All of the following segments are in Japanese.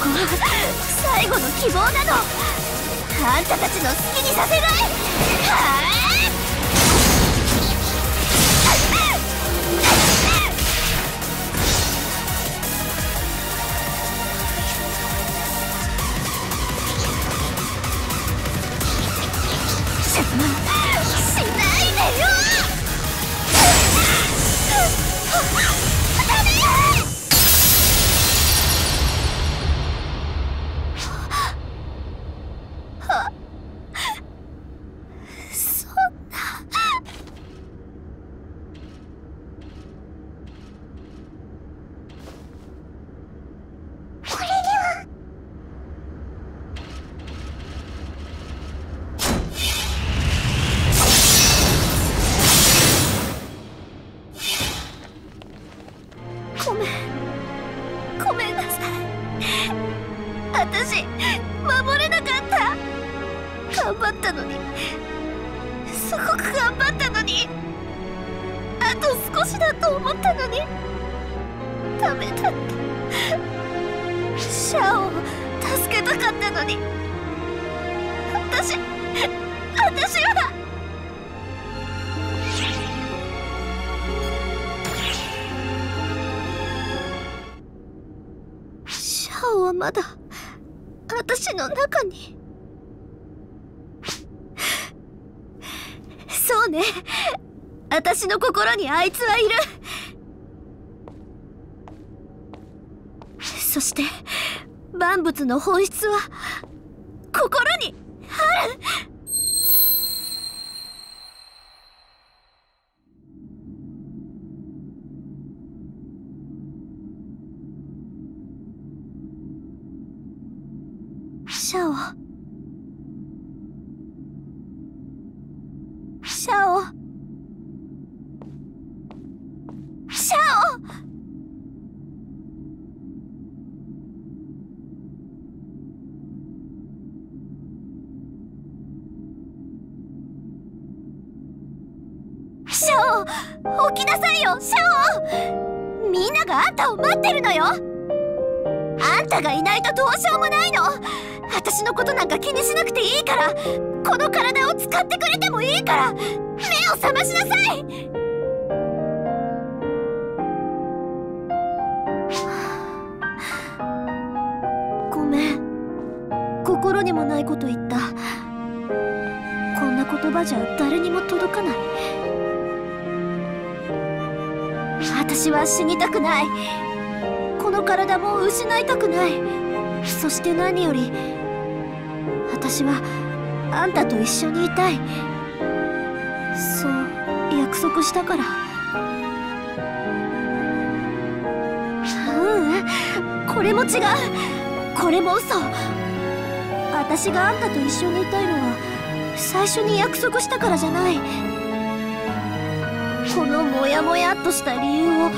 こは最後の希望なの。あんたたちの好きにさせない。はあまごめんなさい。私守れなかった。頑張ったのに。すごく頑張ったのに。あと少しだと思ったのに。ダメだった。シャオを助けたかったのに。私私はまだ私の中に。そうね。私の心にあいつはいる。そして万物の本質は心にある。シャオ。シャオ。シャオ。シャオ起きなさいよシャオ。みんながあんたを待ってるのよ。あんたがいないとどうしようもないの。私のことなんか気にしなくていいから。この体を使ってくれてもいいから。目を覚ましなさい。ごめん。心にもないこと言った。こんな言葉じゃ誰にも届かない。私は死にたくない。この体も失いたくない。そして何より私はあんたと一緒にいたい。そう約束したから。ううんこれも違う。これも嘘。私があんたと一緒にいたいのは最初に約束したからじゃない。このモヤモヤっとした理由を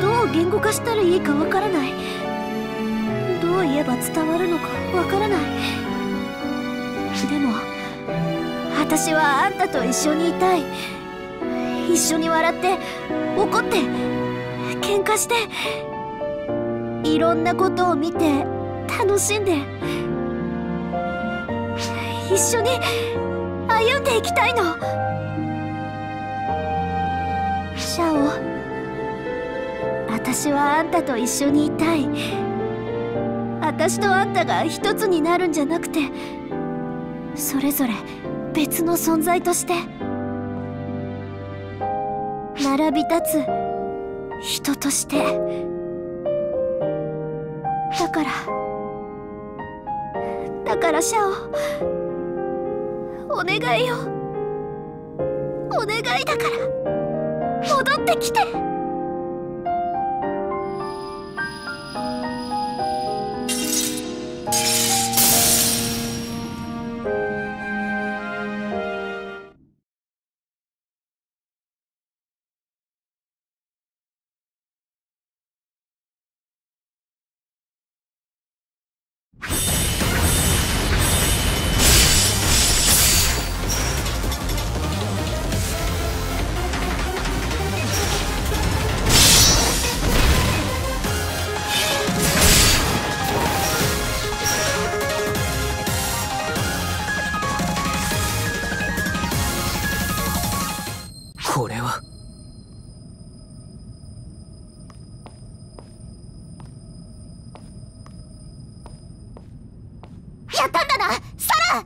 どう言語化したらいいかわからない。どう言えば伝わるのかわからない。でも私はあんたと一緒にいたい。一緒に笑って怒って喧嘩していろんなことを見て楽しんで一緒に歩んでいきたいの。シャオ私はあんたと一緒にいたい。私とあんたが一つになるんじゃなくてそれぞれ別の存在として並び立つ人として。だからだからシャオお願いよ。お願いだから戻ってきて。やったんだな。サラ！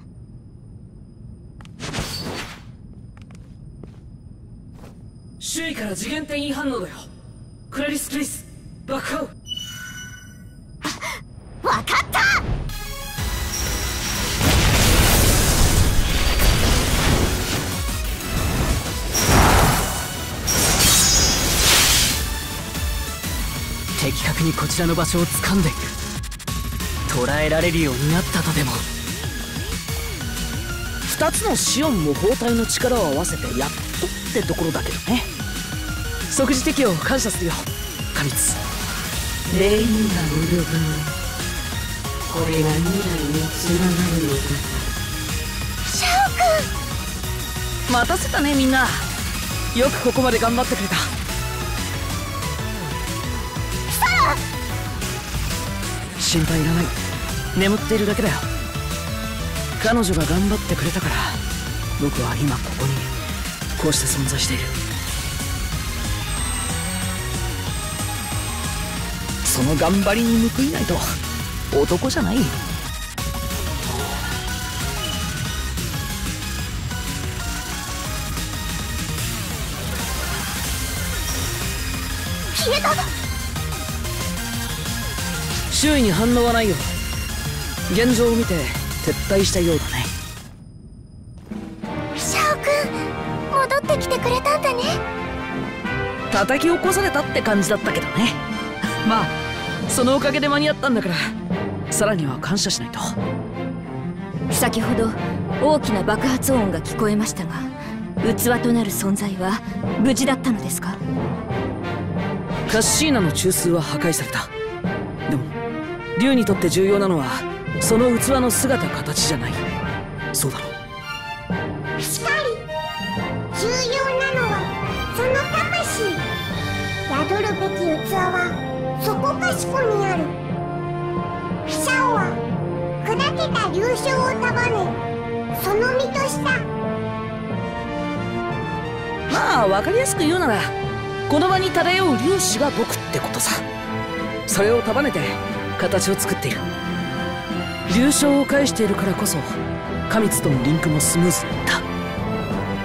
周囲から次元転移反応だよ。クラリス・クリス爆破。わかった！的確にこちらの場所を掴んでいく。捕らえられるようになったとでも2つのシオンも包帯の力を合わせてやっとってところだけどね。即時適応感謝するよ。カミツレインがウルガこれが未来につながるのだ。シャオくん待たせたねみんな。よくここまで頑張ってくれた。心配いらない眠っているだけだよ。彼女が頑張ってくれたから僕は今ここにこうして存在している。その頑張りに報いないと男じゃない。消えた。周囲に反応はないよ現状を見て撤退したようだね。シャオくん戻ってきてくれたんだね。叩き起こされたって感じだったけどね。まあそのおかげで間に合ったんだからさらには感謝しないと。先ほど大きな爆発音が聞こえましたが器となる存在は無事だったのですか？カッシーナの中枢は破壊された。でも竜にとって重要なのはその器の姿形じゃない。そうだろしかり重要なのはその魂。宿るべき器はそこかしこにある。シャオは砕けた流氷を束ねその身とした。まあ分かりやすく言うならこの場に漂う粒子が僕ってことさ。それを束ねて形を作っている流氷を返しているからこそカミツとのリンクもスムーズ。にいった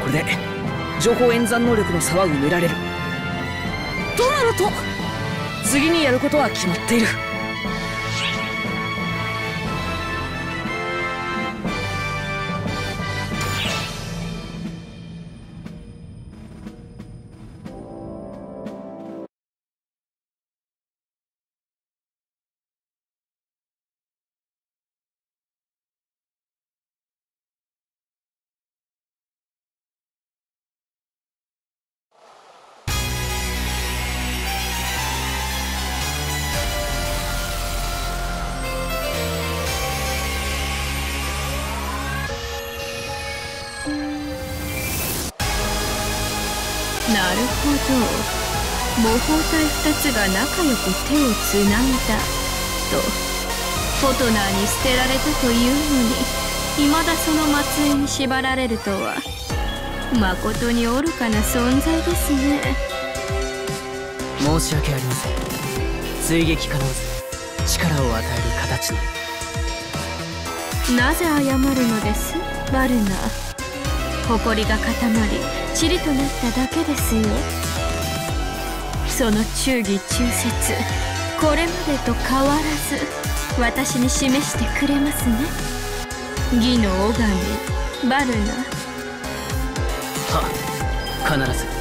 これで情報演算能力の差は埋められる。となると？次にやることは決まっているなるほど。模倣体2つが仲良く手をつないだ。とフォトナーに捨てられたというのに未だその末裔に縛られるとは誠に愚かな存在ですね。申し訳ありません。追撃かなわず力を与える形に。なぜ謝るのです？バルナ誇りが固まり塵となっただけですよ。その忠義忠節これまでと変わらず私に示してくれますね。義の女神バルナ。は必ず。